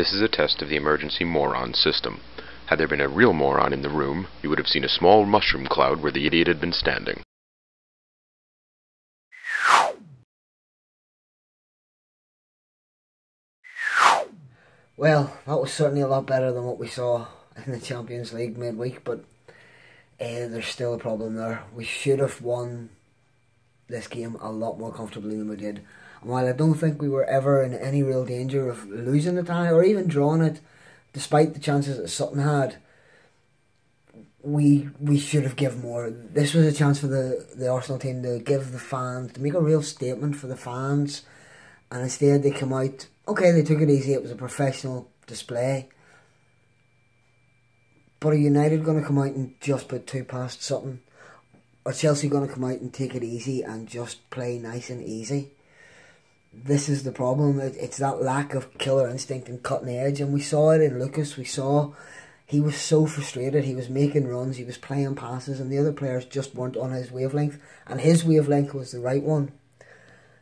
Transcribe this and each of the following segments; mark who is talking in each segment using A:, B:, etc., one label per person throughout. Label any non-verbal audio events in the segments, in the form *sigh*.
A: This is a test of the emergency moron system. Had there been a real moron in the room, you would have seen a small mushroom cloud where the idiot had been standing.
B: Well, that was certainly a lot better than what we saw in the Champions League midweek, but uh, there's still a problem there. We should have won this game a lot more comfortably than we did. While I don't think we were ever in any real danger of losing the tie or even drawing it, despite the chances that Sutton had, we we should have given more. This was a chance for the, the Arsenal team to give the fans to make a real statement for the fans, and instead they come out. Okay, they took it easy. It was a professional display. But are United going to come out and just put two past Sutton? Are Chelsea going to come out and take it easy and just play nice and easy? This is the problem. It's that lack of killer instinct and cutting edge, and we saw it in Lucas. We saw he was so frustrated. He was making runs, he was playing passes, and the other players just weren't on his wavelength. And his wavelength was the right one.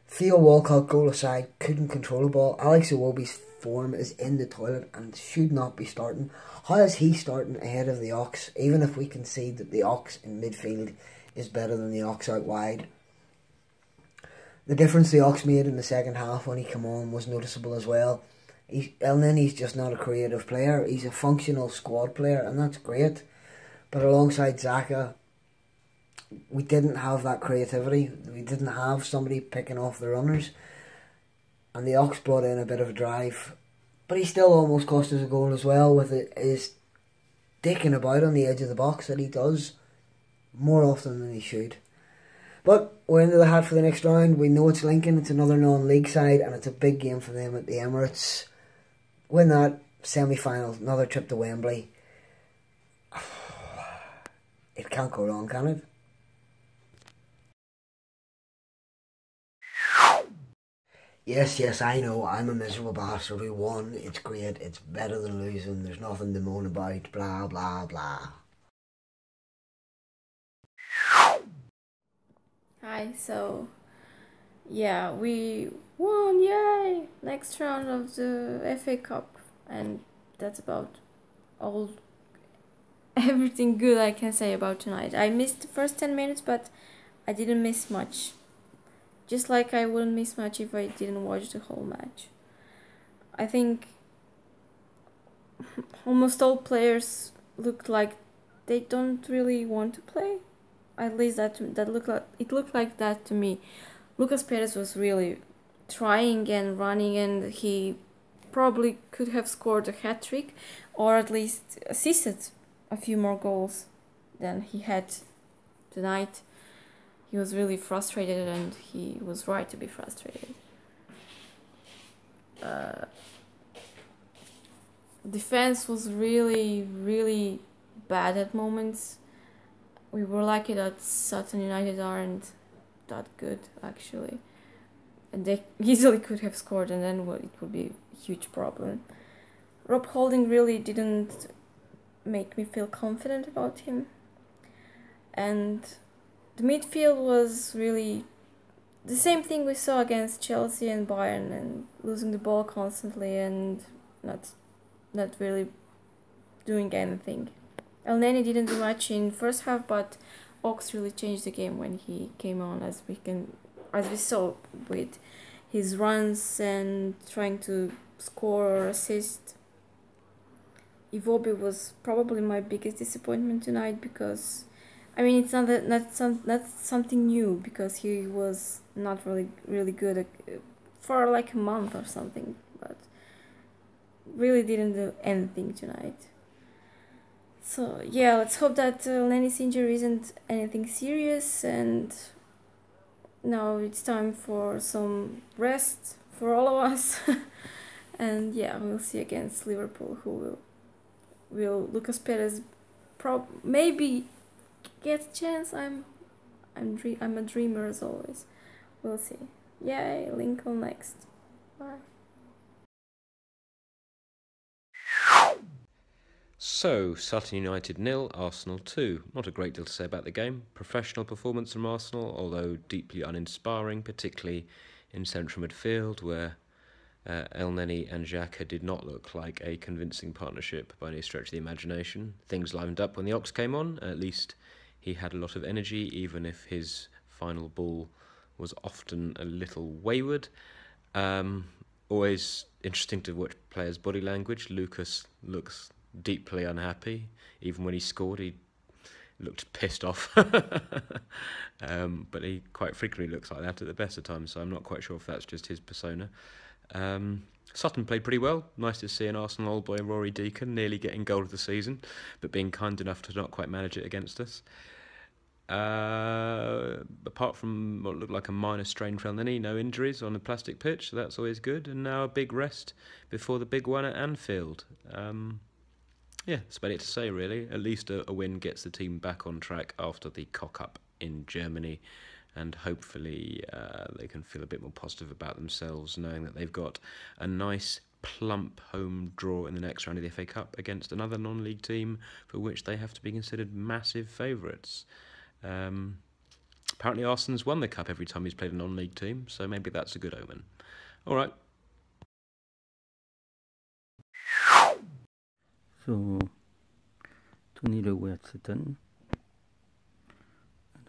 B: Theo Walcott, goal aside, couldn't control the ball. Alex Iwobi's form is in the toilet and should not be starting. How is he starting ahead of the Ox, even if we concede that the Ox in midfield is better than the Ox out wide? The difference the Ox made in the second half when he came on was noticeable as well. He's, Elneny's just not a creative player. He's a functional squad player, and that's great. But alongside Xhaka, we didn't have that creativity. We didn't have somebody picking off the runners. And the Ox brought in a bit of a drive. But he still almost cost us a goal as well with his dicking about on the edge of the box that he does more often than he should. But we're into the hat for the next round. We know it's Lincoln, it's another non league side, and it's a big game for them at the Emirates win that semi final, another trip to Wembley. *sighs* It can't go wrong, can it? Yes, yes, I know. I'm a miserable bastard. We won. It's great. It's better than losing. There's nothing to moan about. Blah, blah, blah.
C: Hi, so yeah, we won, yay! Next round of the FA Cup, and that's about all *laughs* everything good I can say about tonight. I missed the first 10 minutes, but I didn't miss much. Just like I wouldn't miss much if I didn't watch the whole match. I think *laughs* almost all players looked like they don't really want to play. At least that that looked like it looked like that to me. Lucas Perez was really trying and running, and he probably could have scored a hat trick or at least assisted a few more goals than he had tonight. He was really frustrated, and he was right to be frustrated. Uh, defense was really, really bad at moments. We were lucky that Sutton United aren't that good actually. And they *laughs* easily could have scored and then it would be a huge problem. Rob Holding really didn't make me feel confident about him. And the midfield was really the same thing we saw against Chelsea and Bayern and losing the ball constantly and not not really doing anything. Elneny didn't do much in first half but Ox really changed the game when he came on, as we can, as we saw with his runs and trying to score or assist. Iwobi was probably my biggest disappointment tonight because, I mean, it's not that not some not something new because he was not really really good uh, for like a month or something, but really didn't do anything tonight. So yeah, let's hope that uh, Lenny's injury isn't anything serious and now it's time for some rest for all of us. *laughs* and yeah, we'll see against Liverpool who will will Lucas Perez prob maybe get a chance. I'm I'm dream I'm a dreamer as always. We'll see. Yay, Lincoln next. Bye.
A: So, Sutton United nil, Arsenal 2. Not a great deal to say about the game. Professional performance from Arsenal, although deeply uninspiring, particularly in central midfield, where
D: Uh, Elneny and Xhaka did not look like a convincing partnership by any stretch of the imagination. Things livened up when the Ox came on. At least he had a lot of energy, even if his final ball was often a little wayward. Um, always interesting to watch players' body language. Lucas looks deeply unhappy. Even when he scored, he looked pissed off. *laughs* um, but he quite frequently looks like that at the best of times, so I'm not quite sure if that's just his persona. Um, Sutton played pretty well. Nice to see an Arsenal old boy, Roarie Deacon, nearly getting goal of the season, but being kind enough to not quite manage it against us. Uh, apart from what looked like a minor strain for Elneny, no injuries on the plastic pitch, so that's always good. And now a big rest before the big one at Anfield. Um, yeah, that's about it to say, really. At least a, a win gets the team back on track after the cock up in Germany and hopefully uh, they can feel a bit more positive about themselves, knowing that they've got a nice plump home draw in the next round of the FA Cup against another non-league team for which they have to be considered massive favourites. Um, apparently, Arsenal's won the cup every time he's played a non-league team, so maybe that's a good omen. All right.
E: So, 2 0 away at Sutton.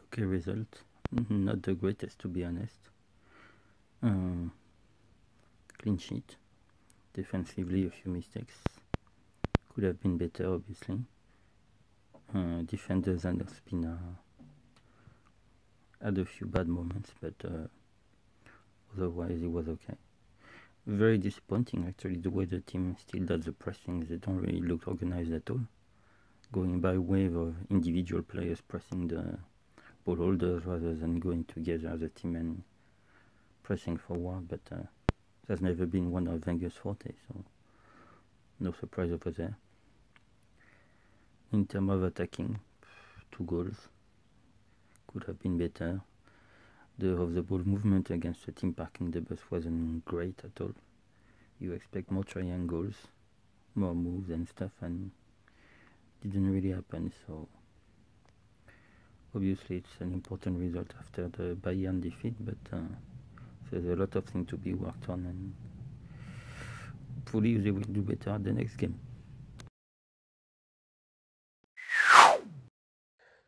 E: Okay result. Not the greatest, to be honest. Uh, clean sheet. Defensively, a few mistakes. Could have been better, obviously. Uh, defenders and Ospina had a few bad moments, but uh, otherwise it was okay. Very disappointing, actually, the way the team still does the pressing. They don't really look organized at all. Going by wave of individual players pressing the ball holders rather than going together as a team and pressing forward, but uh, that's never been one of Wenger's forte, so no surprise over there. In terms of attacking, two goals could have been better. The of the ball movement against the team parking the bus wasn't great at all. You expect more triangles, more moves and stuff, and didn't really happen. So obviously it's an important result after the Bayern defeat, but uh, there's a lot of things to be worked on, and hopefully they will do better at the next game.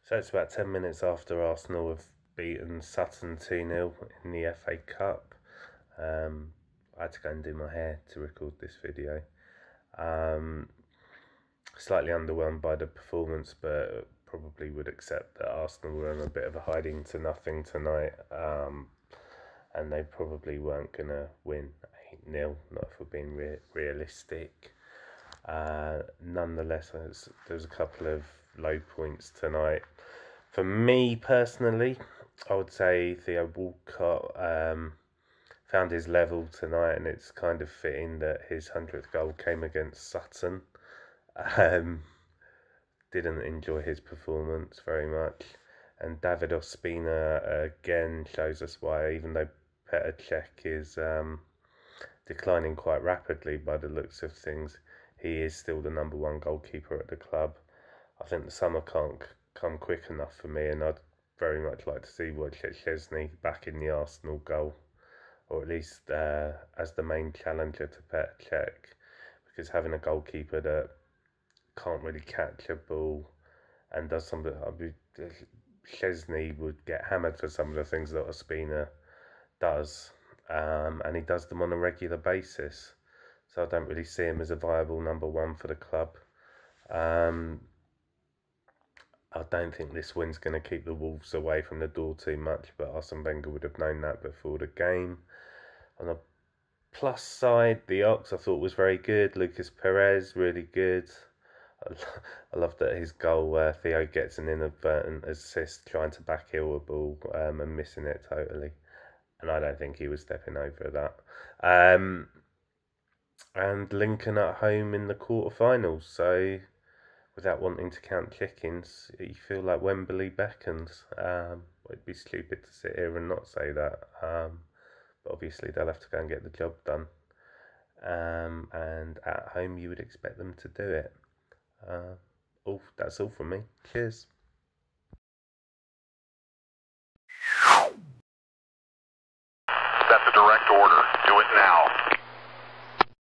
F: So it's about 10 minutes after Arsenal have beaten Sutton 2 0 in the FA Cup. Um, I had to go and do my hair to record this video. Um, slightly underwhelmed by the performance, but probably would accept that Arsenal were in a bit of a hiding to nothing tonight. Um, and they probably weren't going to win 8 0, not if we're being re- realistic. Uh, nonetheless, there's a couple of low points tonight. For me personally, I would say Theo Walcott um, found his level tonight, and it's kind of fitting that his 100th goal came against Sutton. Um, didn't enjoy his performance very much. And David Ospina again shows us why, even though Petr Cech is um, declining quite rapidly by the looks of things, he is still the number one goalkeeper at the club. I think the summer can't come quick enough for me, and I'd very much like to see Wojciech Szczesny back in the Arsenal goal, or at least uh, as the main challenger to Petr Cech, because having a goalkeeper that can't really catch a ball and does some of the, Szczesny would get hammered for some of the things that Ospina does, um, and he does them on a regular basis. So I don't really see him as a viable number one for the club. Um, I don't think this win's going to keep the Wolves away from the door too much, but Arsene Wenger would have known that before the game. On the plus side, the Ox I thought was very good. Lucas Perez, really good. I love that his goal where Theo gets an inadvertent assist trying to backheel a ball um, and missing it totally. And I don't think he was stepping over that. Um, and Lincoln at home in the quarterfinals. So without wanting to count chickens, you feel like Wembley beckons. Um, it'd be stupid to sit here and not say that. Um, but obviously, they'll have to go and get the job done. Um, and at home, you would expect them to do it. Uh, all, that's all from me. Cheers.